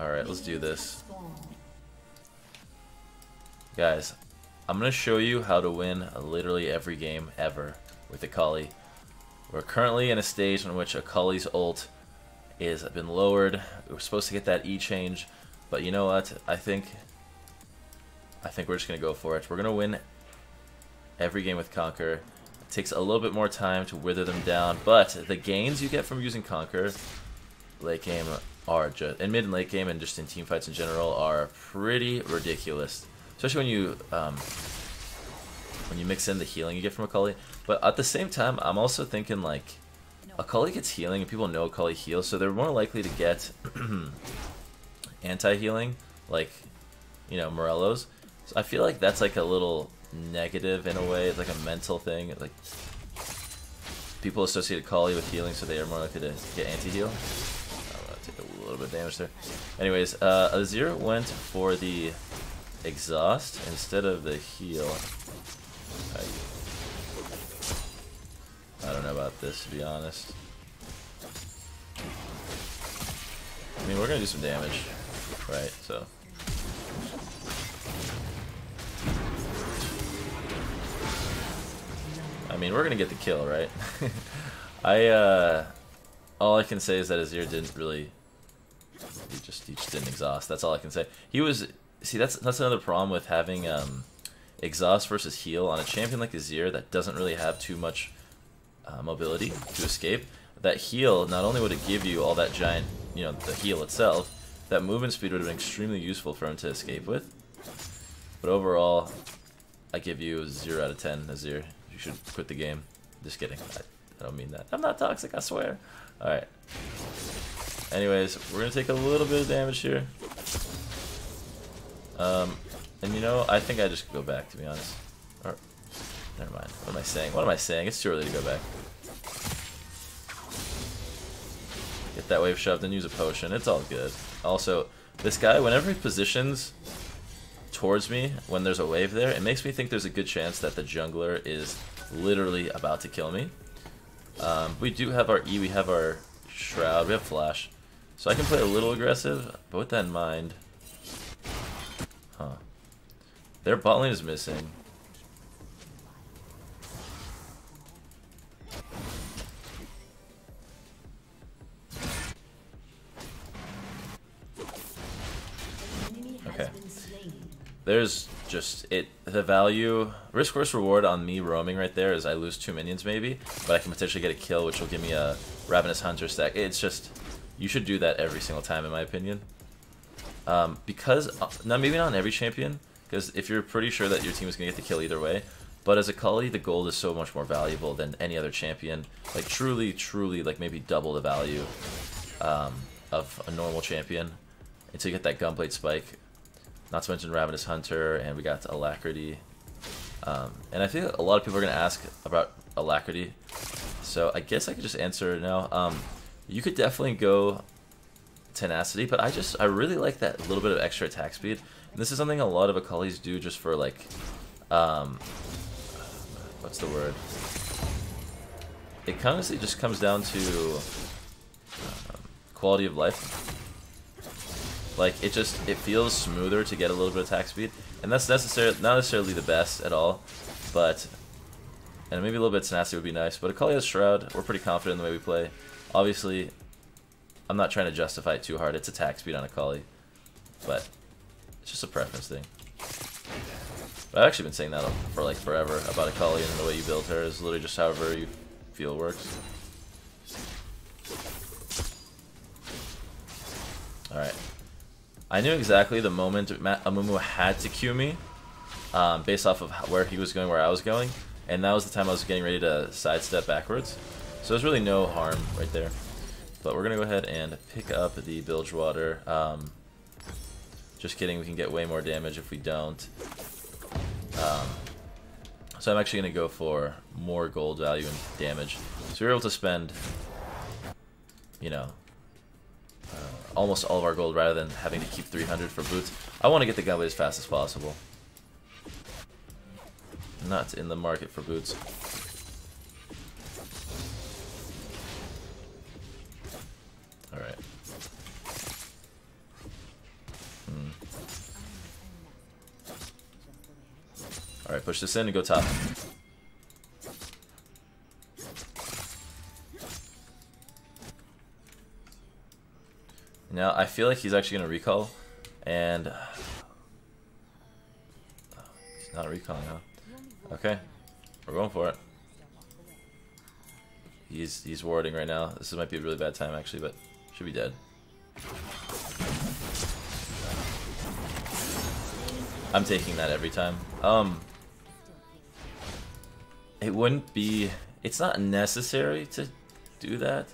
Alright, let's do this. Guys, I'm going to show you how to win literally every game ever with Akali. We're currently in a stage in which Akali's ult is been lowered. We're supposed to get that E change, but you know what? I think I think we're just gonna go for it. We're gonna win every game with Conquer. It takes a little bit more time to wither them down, but the gains you get from using Conquer late game are just in mid and late game and just in team fights in general are pretty ridiculous. Especially when you um, when you mix in the healing you get from Akali. But at the same time, I'm also thinking like Akali gets healing, and people know Akali heals, so they're more likely to get anti-healing, like, you know, Morello's. So I feel like that's like a little negative in a way. It's like a mental thing. Like, people associate Akali with healing, so they are more likely to get anti-heal. I'm gonna take a little bit of damage there. Anyways, uh, Azir went for the exhaust instead of the heal. I don't know about this, to be honest. I mean, we're gonna do some damage, right? So. I mean, we're gonna get the kill, right? I, uh, all I can say is that Azir didn't really, just, he just didn't exhaust. That's all I can say. He was, see, that's that's another problem with having um, exhaust versus heal on a champion like Azir that doesn't really have too much uh, mobility to escape, that heal, not only would it give you all that giant, you know, the heal itself, that movement speed would have been extremely useful for him to escape with. But overall, I give you 0 out of 10, Azir. You should quit the game. Just kidding. I, I don't mean that. I'm not toxic, I swear. Alright. Anyways, we're to take a little bit of damage here. Um, and you know, I think I just go back, to be honest. Or, never mind. What am I saying? What am I saying? It's too early to go back. Get that wave shoved and use a potion. It's all good. Also, this guy, whenever he positions towards me when there's a wave there, it makes me think there's a good chance that the jungler is literally about to kill me. Um, we do have our E, we have our Shroud, we have Flash. So I can play a little aggressive, but with that in mind... Huh. Their bot lane is missing. Okay. There's just it the value risk versus reward on me roaming right there is I lose two minions maybe, but I can potentially get a kill which will give me a Ravenous Hunter stack. It's just you should do that every single time in my opinion. Um, because uh, now maybe not on every champion, because if you're pretty sure that your team is gonna get the kill either way, but as Akali, the gold is so much more valuable than any other champion. Like truly, truly, like maybe double the value um, of a normal champion until you get that gunblade spike. Not to mention Ravenous Hunter, and we got Alacrity. Um, and I think a lot of people are going to ask about Alacrity, so I guess I could just answer now. Um, you could definitely go Tenacity, but I just, I really like that little bit of extra attack speed. And this is something a lot of Akalis do just for like, um, what's the word? It kind honestly just comes down to um, quality of life. Like it just it feels smoother to get a little bit of attack speed, and that's necessarily not necessarily the best at all, but and maybe a little bit of tenacity would be nice. But Akali has Shroud. We're pretty confident in the way we play. Obviously, I'm not trying to justify it too hard. It's attack speed on Akali, but it's just a preference thing. But I've actually been saying that for like forever about Akali and the way you build her is literally just however you feel works. Alright. I knew exactly the moment Amumu had to cue me, um, based off of where he was going, where I was going, and that was the time I was getting ready to sidestep backwards. So there's really no harm right there. But we're gonna go ahead and pick up the Bilgewater. Um, just kidding, we can get way more damage if we don't. Um, so I'm actually gonna go for more gold value and damage. So we are able to spend, you know, uh, almost all of our gold rather than having to keep 300 for boots. I want to get the gunblade as fast as possible. Not in the market for boots. Alright, push this in and go top. Now, I feel like he's actually going to recall, and... he's not recalling, huh? Okay, we're going for it. He's he's warding right now. This might be a really bad time, actually, but should be dead. I'm taking that every time. Um, it wouldn't be... It's not necessary to do that,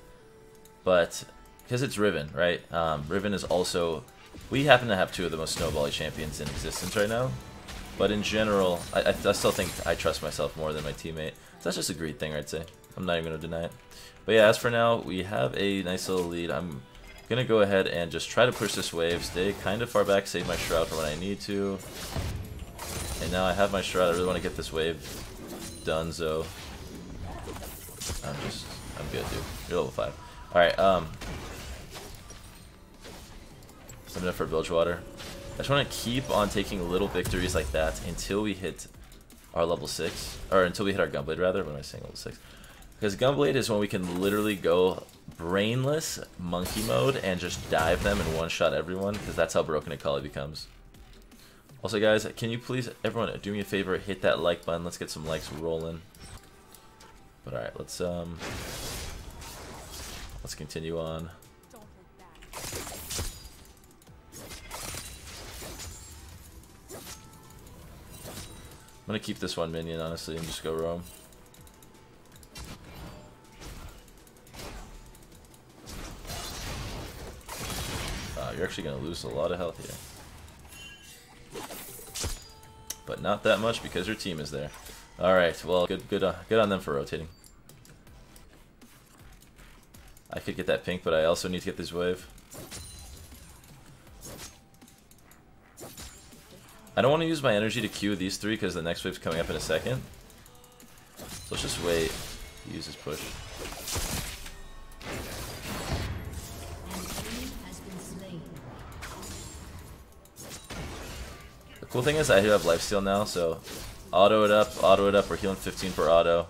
but because it's Riven, right? Um, Riven is also... We happen to have two of the most snowbally champions in existence right now. But in general, I, I, I still think I trust myself more than my teammate. So that's just a greed thing, I'd say. I'm not even going to deny it. But yeah, as for now, we have a nice little lead. I'm going to go ahead and just try to push this wave, stay kind of far back, save my Shroud for when I need to. And now I have my Shroud. I really want to get this wave done, so... I'm just... I'm good, dude. You're level 5. Alright, um... I'm for Bilgewater. I just want to keep on taking little victories like that until we hit our level 6. Or until we hit our Gunblade, rather. When I say level 6. Because Gunblade is when we can literally go brainless monkey mode and just dive them and one-shot everyone. Because that's how broken a Akali becomes. Also, guys, can you please, everyone, do me a favor, hit that like button. Let's get some likes rolling. But alright, let's, um... Let's continue on. I'm gonna keep this one minion, honestly, and just go roam. Wow, you're actually gonna lose a lot of health here. But not that much because your team is there. Alright, well, good good, uh, good on them for rotating. I could get that pink, but I also need to get this wave. I don't want to use my energy to queue these three because the next wave's coming up in a second. So let's just wait. Use his push. Cool thing is I do have lifesteal now, so auto it up, auto it up, we're healing 15 per auto.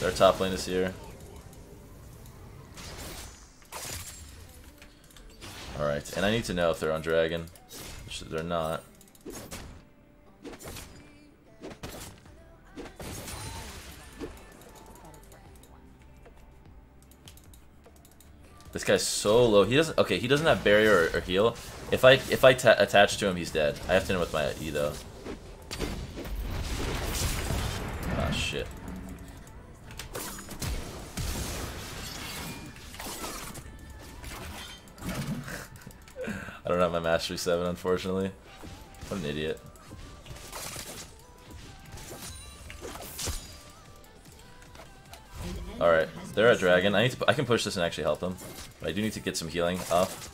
Their top lane is here. Alright, and I need to know if they're on dragon which they're not. This guy's so low. He doesn't. Okay, he doesn't have barrier or, or heal. If I if I attach to him, he's dead. I have to hit him with my E though. Ah shit. I don't have my Mastery 7, unfortunately. What an idiot. Alright, they're a dragon. I need to. I can push this and actually help them, but I do need to get some healing off.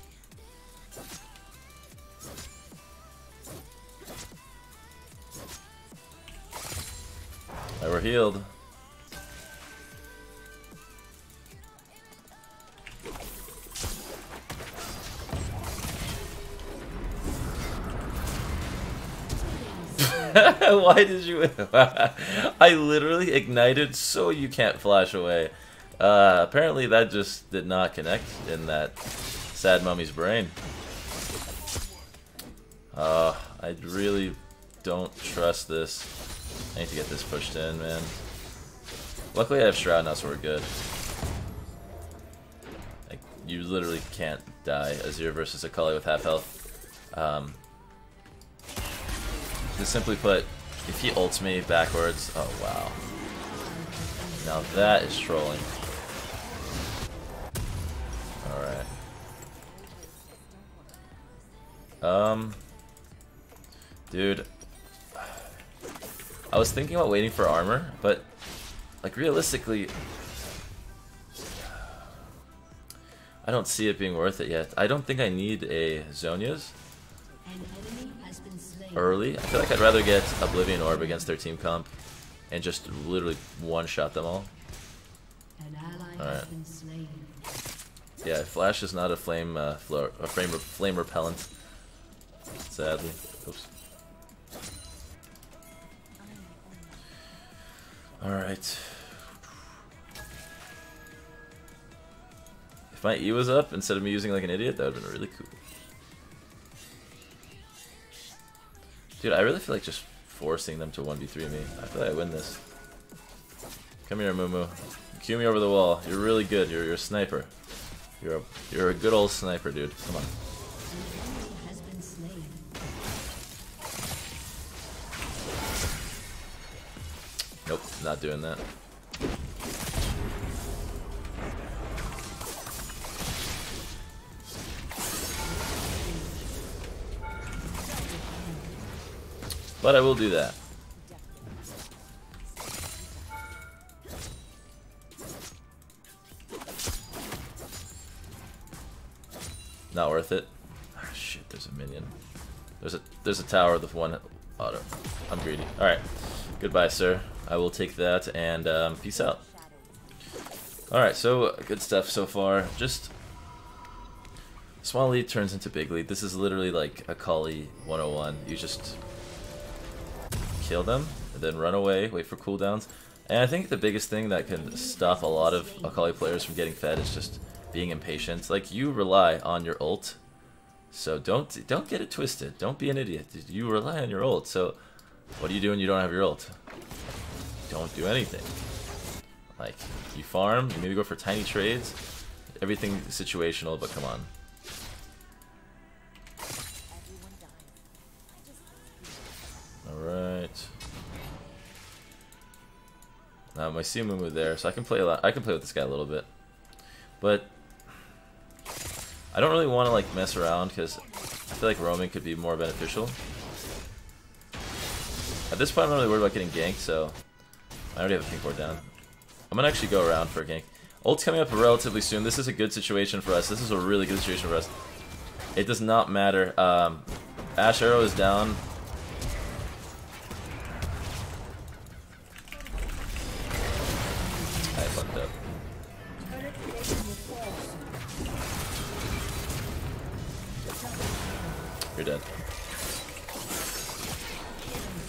Right, we're healed. Why did you... I literally ignited so you can't flash away. Uh, apparently that just did not connect in that sad mummy's brain. Uh, I really don't trust this. I need to get this pushed in, man. Luckily I have Shroud now, so we're good. Like, you literally can't die Azir versus Akali with half health. Um, to simply put, if he ults me backwards, oh wow. Now that is trolling. Um, dude, I was thinking about waiting for armor, but like realistically, I don't see it being worth it yet. I don't think I need a Zhonya's early. I feel like I'd rather get Oblivion Orb against their team comp and just literally one-shot them all. Alright. Yeah, Flash is not a flame, uh, a flame, flame repellent. Sadly. Oops. Alright. If my E was up, instead of me using like an idiot, that would have been really cool. Dude, I really feel like just forcing them to 1v3 me. I feel like I win this. Come here, Mumu. Cue me over the wall. You're really good. You're, you're a sniper. You're a, you're a good old sniper, dude. Come on. Not doing that. But I will do that. Not worth it. Oh, shit, there's a minion. There's a there's a tower with one auto. I'm greedy. Alright. Goodbye, sir. I will take that and um, peace out. Alright, so good stuff so far. Just small lead turns into big lead. This is literally like Akali 101. You just kill them, and then run away, wait for cooldowns. And I think the biggest thing that can stop a lot of Akali players from getting fed is just being impatient. Like you rely on your ult, so don't don't get it twisted. Don't be an idiot. You rely on your ult. So what do you do when you don't have your ult? Don't do anything. Like you farm, you maybe go for tiny trades. Everything situational, but come on. Alright. Now my Simumu there, so I can play a lot I can play with this guy a little bit. But I don't really want to like mess around because I feel like roaming could be more beneficial. At this point I'm not really worried about getting ganked, so already have a pink ward down. I'm gonna actually go around for a gank. Ult's coming up relatively soon. This is a good situation for us. This is a really good situation for us. It does not matter. Um, Ashe Arrow is down. I fucked up. You're dead.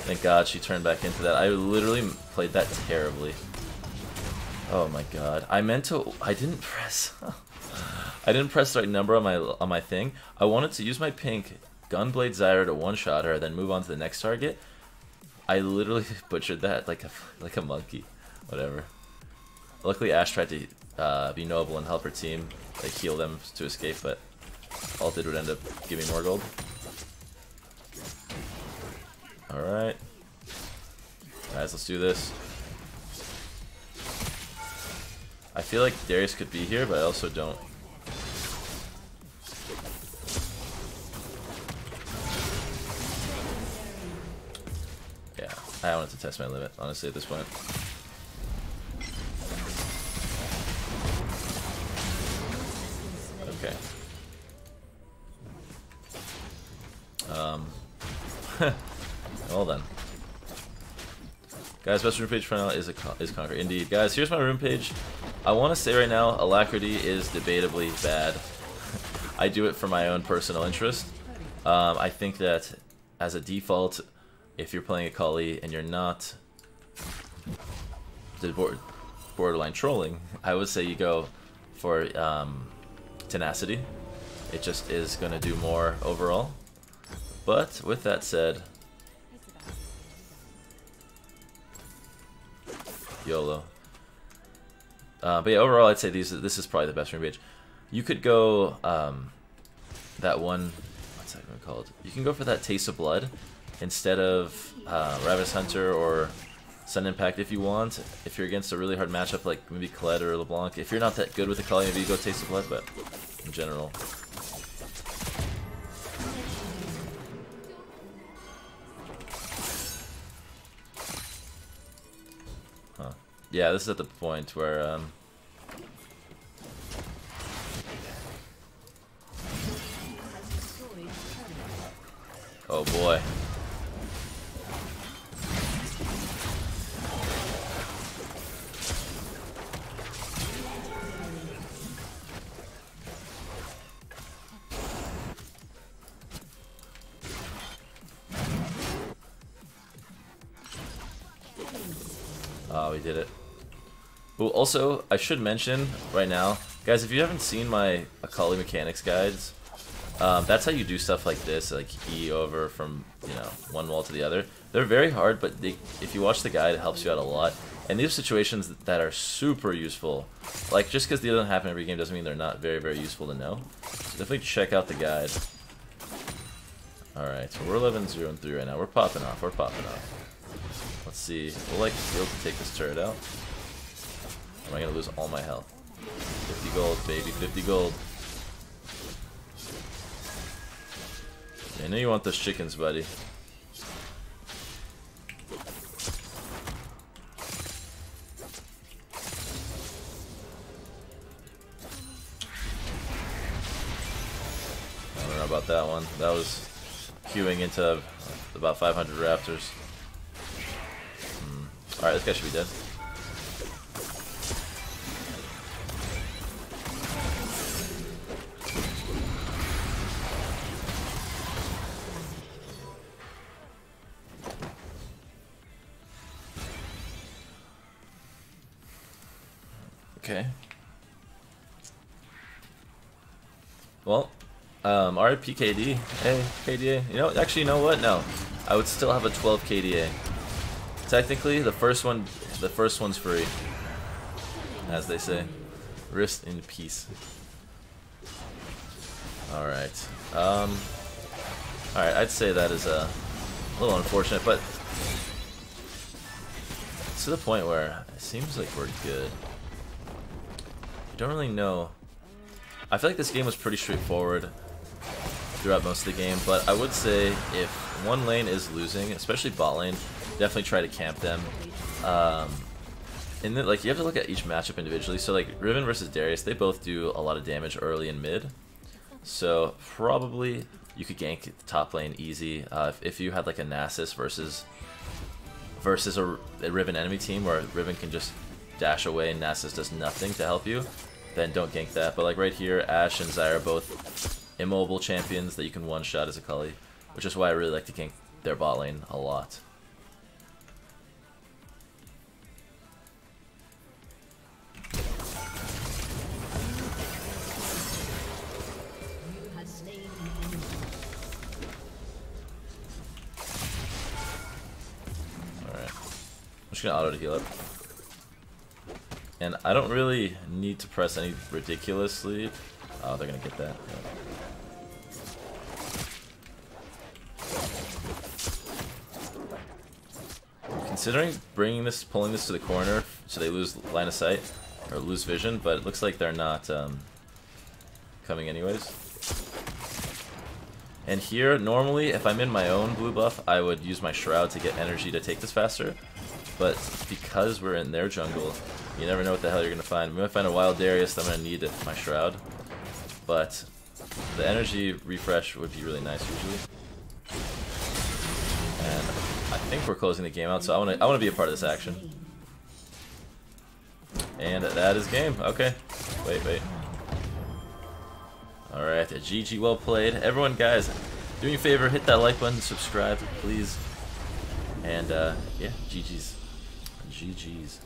Thank God she turned back into that. I literally played that terribly. Oh my god. I meant to I didn't press I didn't press the right number on my on my thing. I wanted to use my pink Gunblade Zyra to one shot her, then move on to the next target. I literally butchered that like a like a monkey. Whatever. Luckily Ashe tried to uh, be noble and help her team, like heal them to escape, but all did would end up giving more gold. Alright. Guys, let's do this. I feel like Darius could be here, but I also don't. Yeah, I wanted to test my limit, honestly, at this point. Guys, best rune page for now is a is Conquer. Indeed. Guys, here's my rune page. I want to say right now, Alacrity is debatably bad. I do it for my own personal interest. Um, I think that as a default, if you're playing Akali and you're not the borderline trolling, I would say you go for um, Tenacity. It just is going to do more overall. But with that said, YOLO. Uh, but yeah, overall, I'd say these this is probably the best rune page. You could go um, that one. What's that one called? You can go for that Taste of Blood instead of uh, Hunter or Sudden Impact if you want. If you're against a really hard matchup like maybe Colette or LeBlanc, if you're not that good with the Kali, maybe you go Taste of Blood. But in general, Yeah, this is at the point where, um... Oh boy. Also, I should mention right now, guys, if you haven't seen my Akali mechanics guides, um, that's how you do stuff like this, like E over from, you know, one wall to the other. They're very hard, but they, if you watch the guide, it helps you out a lot. And these situations that are super useful. Like, just because they don't happen every game doesn't mean they're not very, very useful to know. So definitely check out the guide. Alright, so we're 11 0 and 3 right now. We're popping off, we're popping off. Let's see. We'll like be able to take this turret out. Am I gonna lose all my health? 50 gold, baby, 50 gold. I know you want those chickens, buddy. I don't know about that one. That was queuing into about 500 raptors. Hmm. Alright, this guy should be dead. Um, RIP KD. Hey, KDA. You know, actually, you know what? No. I would still have a 12 KDA. Technically, the first one, the first one's free. As they say. Rest in peace. Alright. Um, Alright, I'd say that is a little unfortunate, but to the point where it seems like we're good. I don't really know. I feel like this game was pretty straightforward throughout most of the game, but I would say if one lane is losing, especially bot lane, definitely try to camp them. Um, and then, like you have to look at each matchup individually. So like Riven versus Darius, they both do a lot of damage early and mid. So probably you could gank the top lane easy. Uh, if, if, you had like a Nasus versus versus a, a Riven enemy team where Riven can just dash away and Nasus does nothing to help you, then don't gank that. But like right here, Ashe and Zyra both immobile champions that you can one-shot as Akali, which is why I really like to gank their bot lane a lot. Alright. I'm just gonna auto to heal up. And I don't really need to press any ridiculously. Oh, they're gonna get that. Yeah. Considering bringing this, pulling this to the corner so they lose line of sight, or lose vision, but it looks like they're not um, coming anyways. And here, normally, if I'm in my own blue buff, I would use my Shroud to get energy to take this faster. But because we're in their jungle, you never know what the hell you're going to find. We might find a Wild Darius, I'm going to need my Shroud. But the energy refresh would be really nice usually. Think we're closing the game out, so I want to I want to be a part of this action. And that is game. Okay. Wait, wait. Alright, GG well played. Everyone, guys, do me a favor, hit that like button, subscribe, please. And, uh, yeah, GG's. GG's.